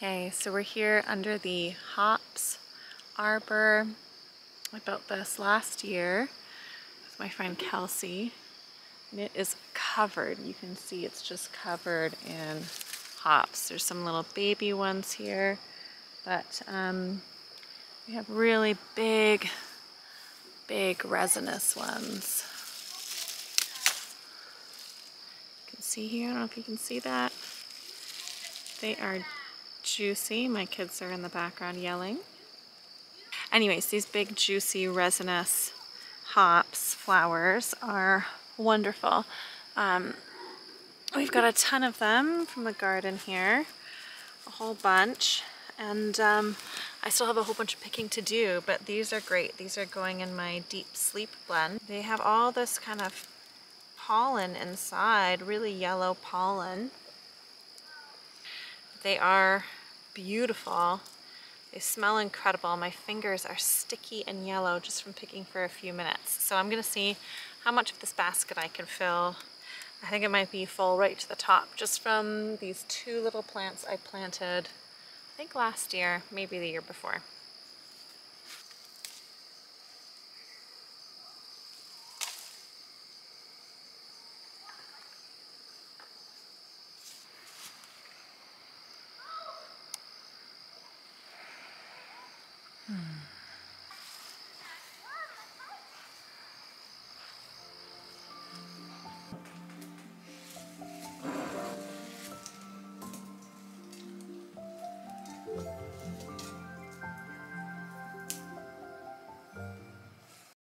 Okay, so we're here under the hops arbor. I built this last year with my friend Kelsey. And it is covered. You can see it's just covered in hops. There's some little baby ones here, but um, we have really big, big resinous ones. You can see here, I don't know if you can see that. They are juicy. My kids are in the background yelling. Anyways, these big juicy resinous hops, flowers, are wonderful. Um, we've got a ton of them from the garden here, a whole bunch. And um, I still have a whole bunch of picking to do, but these are great. These are going in my deep sleep blend. They have all this kind of pollen inside, really yellow pollen. They are beautiful. They smell incredible. My fingers are sticky and yellow just from picking for a few minutes. So I'm gonna see how much of this basket I can fill. I think it might be full right to the top just from these two little plants I planted, I think last year, maybe the year before. Hmm.